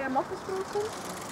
wer macht das bei uns?